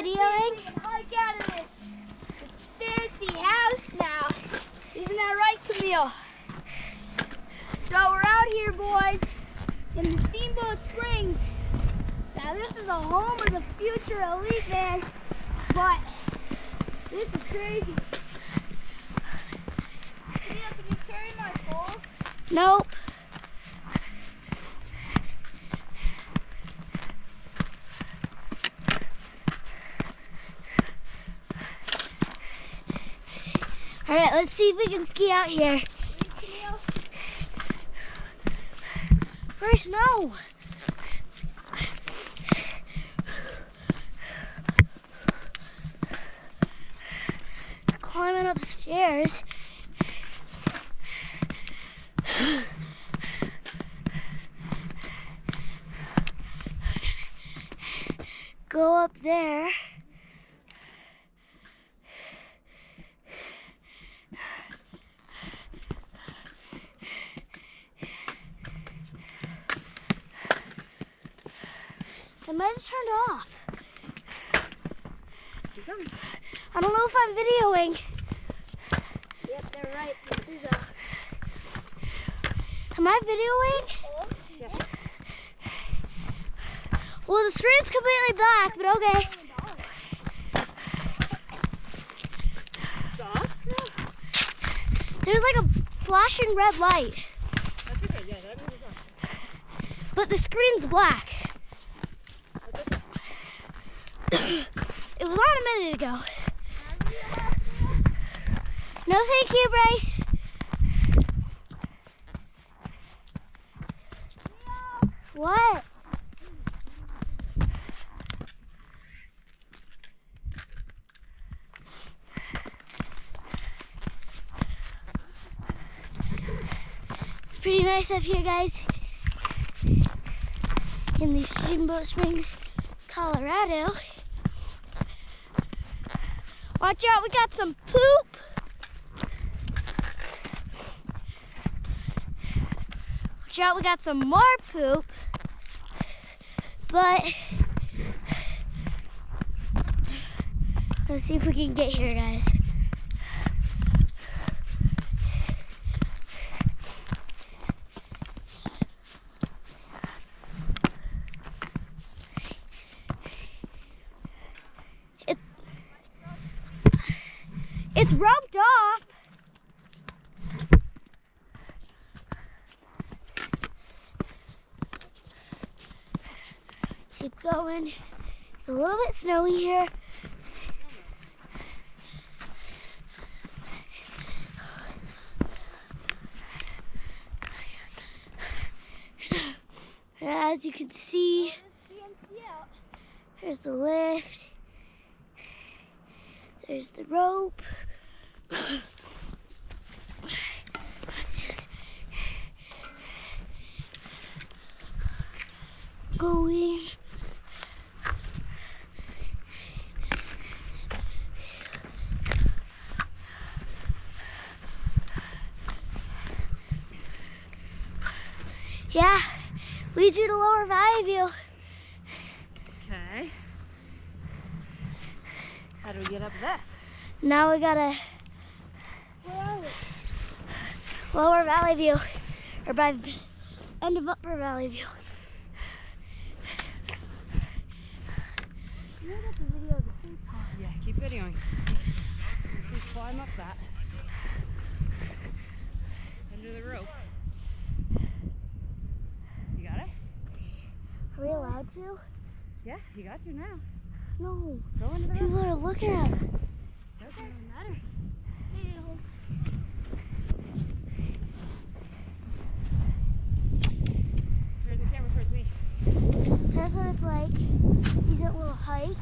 videoing? Hike out of this, fancy house now. Isn't that right, Camille? So we're out here, boys, in the Steamboat Springs. Now this is the home of the future elite man, but this is crazy. Camille, can you carry my poles? Nope. Let's see if we can ski out here. Grace, no. Climbing up the stairs. Go up there. I might have turned off. I don't know if I'm videoing. Yep, they're right. This is a Am I videoing? Yes. Well, the screen's completely black, but okay. There's like a flashing red light, That's okay, yeah, but the screen's black. It was on a minute ago. No, thank you, Bryce. What? It's pretty nice up here, guys. In the Steamboat Springs, Colorado. Watch out, we got some poop. Watch out, we got some more poop. But let's see if we can get here, guys. It's roped off. Keep going. It's a little bit snowy here. As you can see, there's the lift. There's the rope. Just going. Yeah, leads you to Lower Valley View. Okay. How do we get up this? Now we gotta Where are we? Lower Valley View, or by the end of Upper Valley View. You got the video of the food talk. Yeah, keep videoing. If we climb up that. Under the rope. You got it? Are we allowed to? Yeah, you got to now. No. Go under the rope. People are looking at us. Okay. Doesn't matter. That's what it's like. Decent little hike.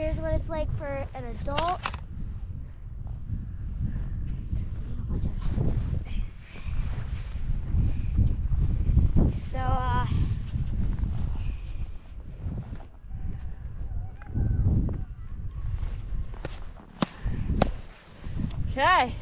Here's what it's like for an adult. So, uh, Okay.